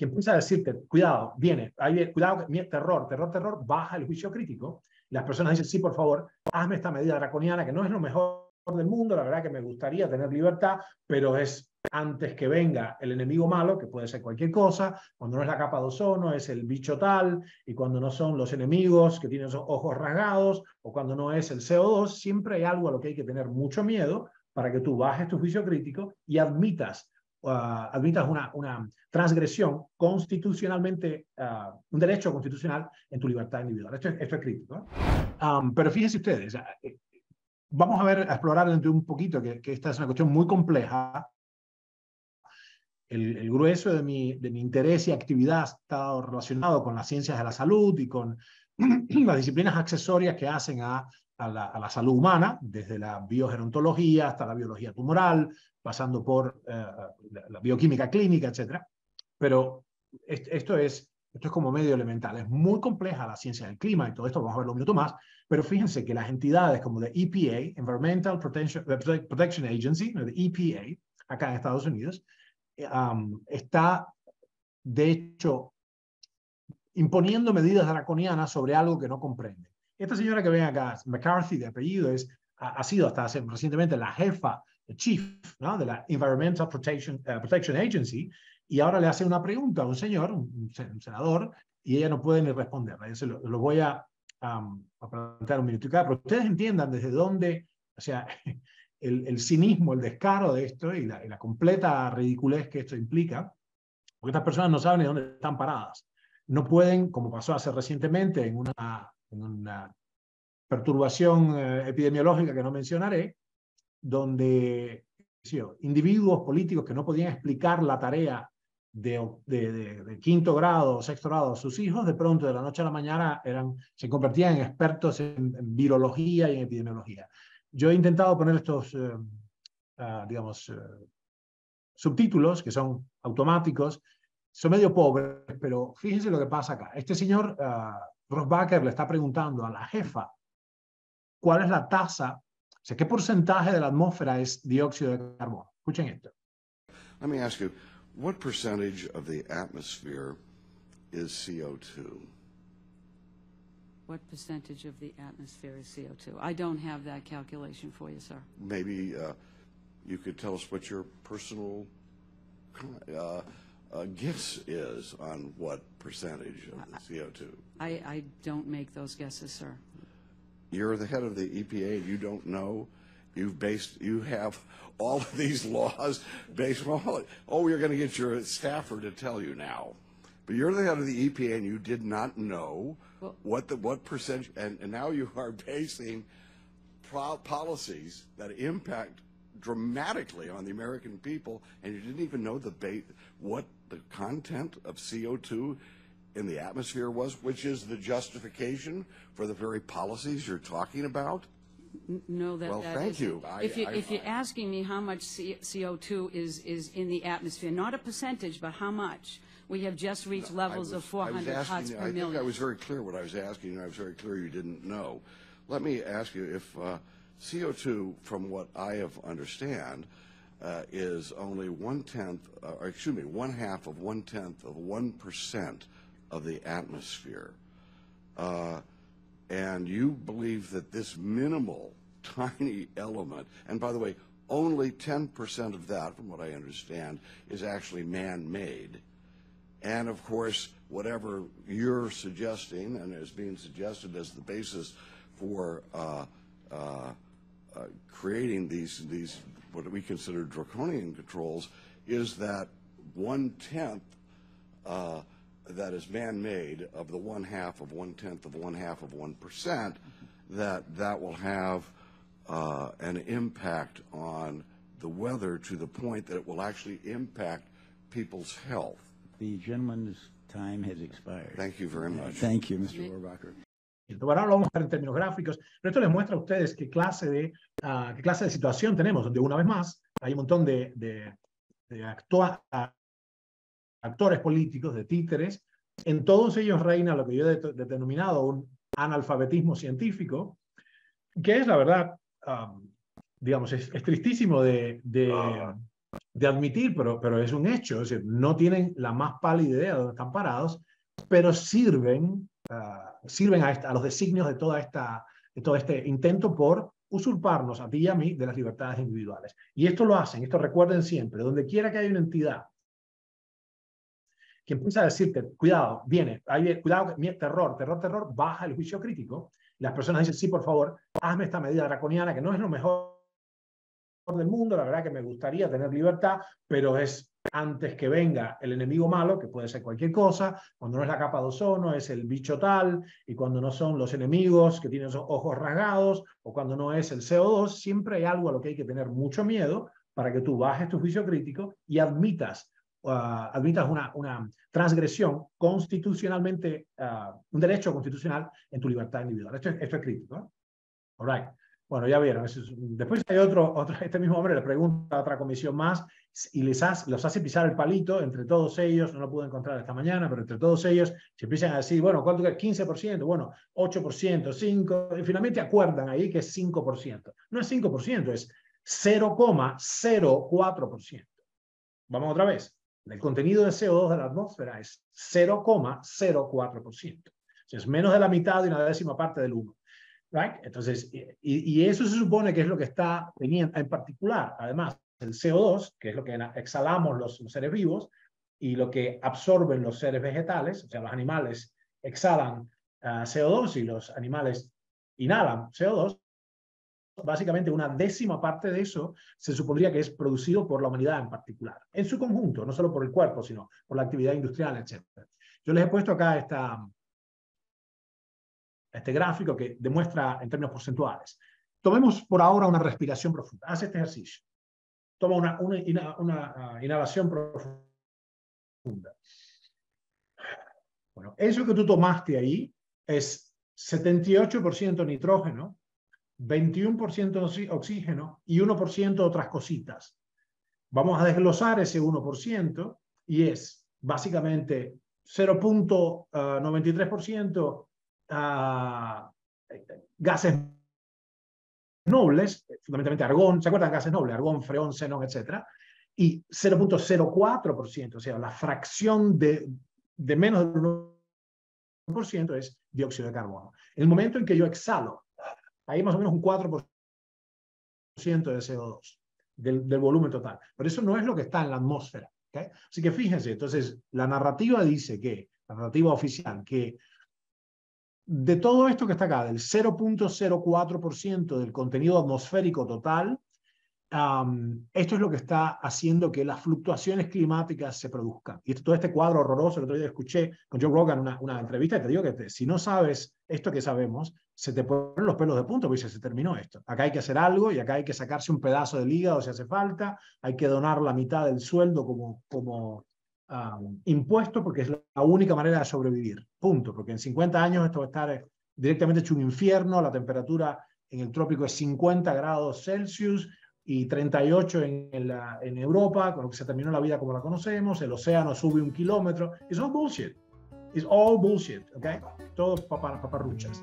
que empieza a decirte, cuidado, viene, hay, cuidado, terror, terror, terror, baja el juicio crítico. las personas dicen, sí, por favor, hazme esta medida draconiana, que no es lo mejor del mundo, la verdad que me gustaría tener libertad, pero es antes que venga el enemigo malo, que puede ser cualquier cosa, cuando no es la capa de ozono, es el bicho tal, y cuando no son los enemigos que tienen esos ojos rasgados, o cuando no es el CO2, siempre hay algo a lo que hay que tener mucho miedo para que tú bajes tu juicio crítico y admitas, uh, admitas una, una transgresión constitucionalmente, uh, un derecho constitucional en tu libertad individual. Esto es, esto es crítico. Um, pero fíjense ustedes, eh, vamos a ver, a explorar dentro de un poquito, que, que esta es una cuestión muy compleja, el, el, grueso de mi, de mi interés y actividad ha estado relacionado con las ciencias de la salud y con las disciplinas accesorias que hacen a a la, salud humana, desde la biogerontología hasta la biología tumoral, pasando por eh, la, bioquímica clínica, etc. Pero esto es, esto es como medio elemental. Es muy compleja la ciencia del clima y todo esto, vamos a verlo un minuto más, pero fíjense que las entidades como de EPA, Environmental Protection, eh, Agency, de EPA, acá en Estados Unidos, eh, está, de hecho, imponiendo medidas draconianas sobre algo que no comprende. Esta señora que ven acá, McCarthy de apellido, es, ha, sido hasta hace, recientemente la jefa, el chief de la Environmental Protection, eh, Protection Agency, y ahora le hace una pregunta a un señor, un, senador, y ella no puede ni responder. Yo lo, lo voy a, um, a plantear un minuto. Pero ustedes entiendan desde dónde, o sea, el, el cinismo, el descaro de esto y la, y la, completa ridiculez que esto implica, porque estas personas no saben de dónde están paradas. No pueden, como pasó hace recientemente en una perturbación eh, epidemiológica que no mencionaré, donde individuos políticos que no podían explicar la tarea de, de, quinto grado o sexto grado a sus hijos, de pronto de la noche a la mañana eran, se convertían en expertos en, virología y en epidemiología. Yo he intentado poner estos, eh, ah, digamos, eh, subtítulos que son automáticos, son medio pobres, pero fíjense lo que pasa acá. Este señor uh, Rosbacher le está preguntando a la jefa cuál es la tasa, o sea, qué porcentaje de la atmósfera es dióxido de carbono. Escuchen esto. Let me ask you, what percentage of the atmosphere is CO2? What percentage of the atmosphere is CO2? I don't have that calculation for you, sir. Maybe uh, you could tell us what your personal uh, uh, guess is on what percentage of the CO2? I, I don't make those guesses, sir. You're the head of the EPA and you don't know? You've based, you have all of these laws based on, oh, you're going to get your staffer to tell you now. But you're the head of the EPA and you did not know well, what the, what percentage, and, and now you are basing policies that impact dramatically on the American people, and you didn't even know the what the content of CO2 in the atmosphere was, which is the justification for the very policies you're talking about? No, that, well, that thank isn't. you. I, if, you, I, if you're asking me how much C, CO2 is, is in the atmosphere, not a percentage, but how much, we have just reached levels was, of 400 asking, parts per I million. think I was very clear what I was asking, and I was very clear you didn't know. Let me ask you if uh, CO2, from what I have understand, uh, is only one tenth, uh, or excuse me, one half of one tenth of one percent of the atmosphere. Uh, and you believe that this minimal, tiny element, and by the way, only 10% of that, from what I understand, is actually man-made. And of course, whatever you're suggesting and is being suggested as the basis for uh, uh, uh, creating these these what we consider draconian controls is that one tenth uh, that is man-made of the one half of one tenth of one half of one percent that that will have uh, an impact on the weather to the point that it will actually impact people's health. The gentleman's time has expired. Thank you very much. Thank you, Mr. Rohrbacher. Ahora lo vamos a ver en términos gráficos, pero esto les muestra a ustedes qué clase de, uh, qué clase de situación tenemos, donde una vez más hay un montón de, de, de actua, uh, actores políticos, de títeres, en todos ellos reina lo que yo he denominado un analfabetismo científico, que es la verdad, um, digamos, es, es, tristísimo de, de, de admitir, pero, pero es un hecho, es decir, no tienen la más pálida idea de dónde están parados, pero sirven, ah, sirven a, a, los designios de, toda esta, de todo este intento por usurparnos a ti y a mí de las libertades individuales. Y esto lo hacen, esto recuerden siempre, donde quiera que haya una entidad que empieza a decirte, cuidado, viene, cuidado, terror, terror, terror, baja el juicio crítico, las personas dicen, sí, por favor, hazme esta medida draconiana, que no es lo mejor del mundo, la verdad que me gustaría tener libertad, pero es antes que venga el enemigo malo, que puede ser cualquier cosa, cuando no es la capa de ozono, es el bicho tal, y cuando no son los enemigos que tienen esos ojos rasgados, o cuando no es el CO2, siempre hay algo a lo que hay que tener mucho miedo para que tú bajes tu juicio crítico y admitas, uh, admitas una, una transgresión constitucionalmente, uh, un derecho constitucional en tu libertad individual. Esto es, esto es crítico. ¿eh? All right. Bueno, ya vieron. Después hay otro, otro, este mismo hombre le pregunta a otra comisión más y les hace, los hace pisar el palito entre todos ellos, no lo pude encontrar esta mañana, pero entre todos ellos se empiezan a decir, bueno, ¿cuánto es? 15%, bueno, 8%, 5%, y finalmente acuerdan ahí que es 5%. No es 5%, es 0,04%. Vamos otra vez. El contenido de CO2 de la atmósfera es 0,04%. Es menos de la mitad de una décima parte del 1. Right? Entonces, y, y, eso se supone que es lo que está teniendo, en particular, además, el CO2, que es lo que exhalamos los, los, seres vivos, y lo que absorben los seres vegetales, o sea, los animales exhalan uh, CO2 y los animales inhalan CO2, básicamente una décima parte de eso se supondría que es producido por la humanidad en particular, en su conjunto, no solo por el cuerpo, sino por la actividad industrial, etc. Yo les he puesto acá esta, este gráfico que demuestra en términos porcentuales. Tomemos por ahora una respiración profunda. Haz este ejercicio. Toma una, una, una uh, inhalación profunda. Bueno, eso que tú tomaste ahí es 78% nitrógeno, 21% oxígeno y 1% otras cositas. Vamos a desglosar ese 1% y es básicamente 0.93% uh, gases nobles, fundamentalmente argón, ¿se acuerdan gases nobles? Argón, freón, xenón, etc. Y 0.04%, o sea, la fracción de, de menos del 1% es dióxido de carbono. En el momento en que yo exhalo, ahí más o menos un 4% de CO2 del, del, volumen total. Pero eso no es lo que está en la atmósfera. ¿okay? Así que fíjense, entonces la narrativa dice que, la narrativa oficial, que de todo esto que está acá, del 0.04% del contenido atmosférico total, esto es lo que está haciendo que las fluctuaciones climáticas se produzcan. Y todo este cuadro horroroso, el otro día escuché con Joe Rogan una, una entrevista y te digo que si no sabes esto que sabemos, se te ponen los pelos de punta porque se terminó esto. Acá hay que hacer algo y acá hay que sacarse un pedazo del hígado si hace falta, hay que donar la mitad del sueldo como, como um, impuesto porque es la única manera de sobrevivir. Punto. Porque en 50 años esto va a estar directamente hecho un infierno. La temperatura en el trópico es 50 grados Celsius y 38 en, en, en Europa, con lo que se terminó la vida como la conocemos. El océano sube un kilómetro. It's all bullshit. It's all bullshit. ¿Ok? Todo paparruchas.